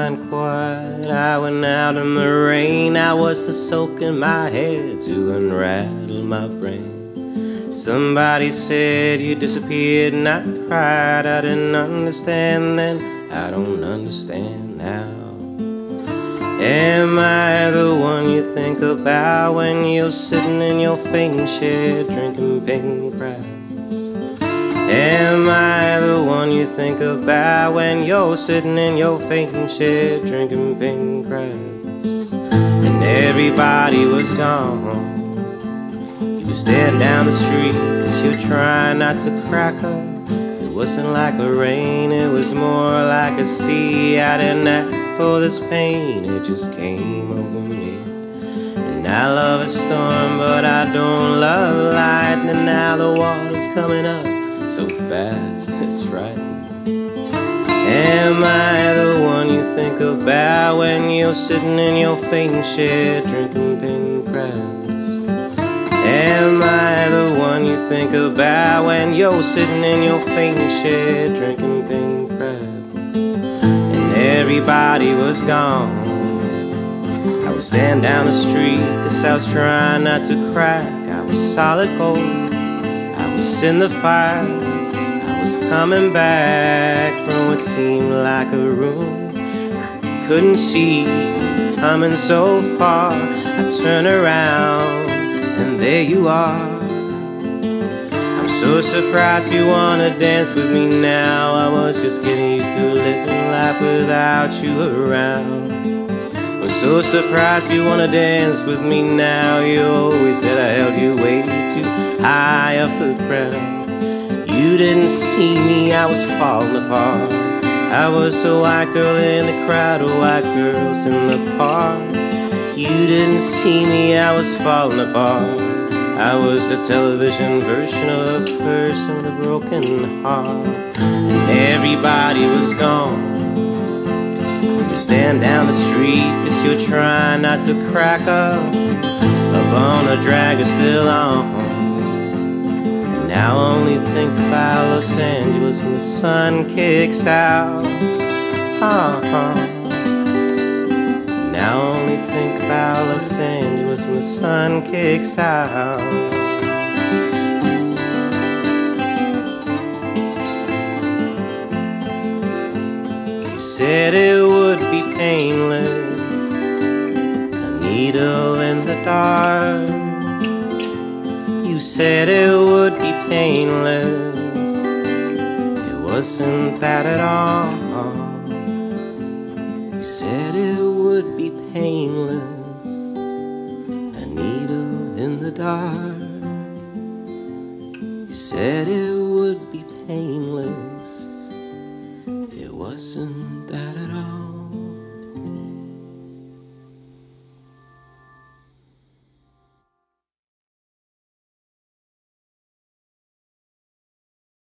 find quiet. I went out in the rain. I was to soak in my head to unrattle my brain. Somebody said you disappeared and I cried. I didn't understand then. I don't understand now. Am I the one you think about when you're sitting in your fainting chair drinking pink pride? Am I the one you think about when you're sitting in your fainting chair drinking pink rabbits? And everybody was gone. You were staring down the street cause you're trying not to crack up. It wasn't like a rain, it was more like a sea. I didn't ask for this pain, it just came over me. And I love a storm, but I don't love lightning. Now the water's coming up so fast, it's frightening. Am I the one you think about when you're sitting in your fainting chair drinking pink rabbits? Am I the one you think about when you're sitting in your fainting chair drinking pink rabbits? And everybody was gone. I was standing down the street cause I was trying not to crack. I was solid gold in the fire. I was coming back from what seemed like a room. I couldn't see coming so far. I turn around and there you are. I'm so surprised you wanna dance with me now. I was just getting used to living life without you around. So surprised you wanna dance with me now. You always said I held you way too high off the ground. You didn't see me, I was falling apart. I was a white girl in the crowd of white girls in the park. You didn't see me, I was falling apart. I was the television version of a person with a broken heart. And everybody was gone. Stand down the street, cause you're trying not to crack up. Up on a drag is still on. And now only think about Los Angeles when the sun kicks out. Uh-huh. Now only think about Los Angeles when the sun kicks out. Said it would be painless, a needle in the dark. You said it would be painless, it wasn't that at all. You said it would be painless, a needle in the dark. You said it would be painless wasn't that at all.